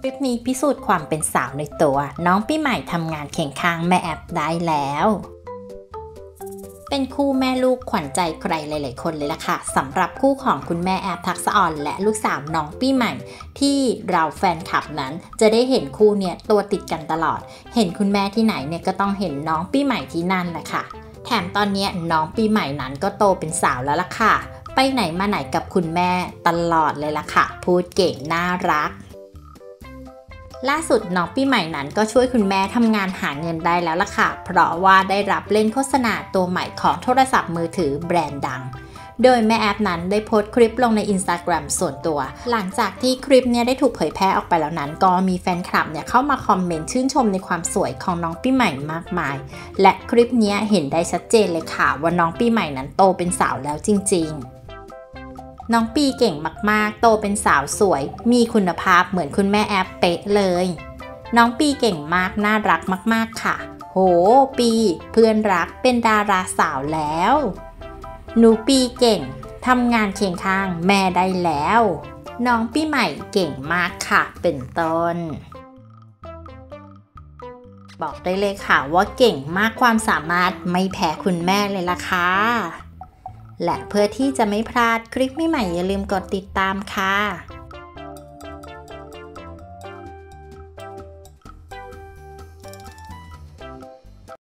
คลิปนี้พิสูจน์ความเป็นสาวในตัว น้องปีใหม่ทำงานเข่งข้างแม่แอปได้แล้ว เป็นคู่แม่ลูกขวัญใจใครหลาย ๆ คนเลยล่ะค่ะสำหรับคู่ของคุณแม่แอปทักษอ่อน และลูกสาวน้องปีใหม่ ที่เราแฟนคลับนั้นจะได้เห็นคู่เนี่ยตัวติดกันตลอด เห็นคุณแม่ที่ไหนเนี่ยก็ต้องเห็นน้องปีใหม่ที่นั่นแหละค่ะ แถมตอนนี้น้องปีใหม่นั้นก็โตเป็นสาวแล้วล่ะค่ะ ไปไหนมาไหนกับคุณแม่ตลอดเลยล่ะค่ะ พูดเก่งน่ารัก ล่าสุดน้องปีใหม่นั้นก็ช่วยคุณแม่ทำงานหาเงินได้แล้วล่ะค่ะ เพราะว่าได้รับเล่นโฆษณาตัวใหม่ของโทรศัพท์มือถือแบรนด์ดัง โดยแม่แอปนั้นได้โพสต์คลิปลงใน Instagram ส่วนตัว หลังจากที่คลิปเนี้ยได้ถูกเผยแพร่ออกไปแล้วนั้น ก็มีแฟนคลับเนี่ยเข้ามาคอมเมนต์ชื่นชมในความสวยของน้องปีใหม่มากมาย และคลิปนี้เห็นได้ชัดเจนเลยค่ะว่าน้องปีใหม่นั้นโตเป็นสาวแล้วจริง ๆ น้องปีเก่งมากๆ โตเป็นสาวสวย มีคุณภาพเหมือนคุณแม่แอปเป๊ะเลย น้องปีเก่งมากน่ารักมากๆค่ะ โห ปี เพื่อนรักเป็นดาราสาวแล้ว หนูปีเก่งทำงานเคียงข้างแม่ได้แล้ว น้องปีใหม่เก่งมากค่ะ เป็นต้น บอกได้เลยค่ะว่าเก่งมากความสามารถไม่แพ้คุณแม่เลยล่ะค่ะ และเพื่อที่จะไม่พลาดคลิปใหม่ๆอย่าลืมกดติดตามค่ะ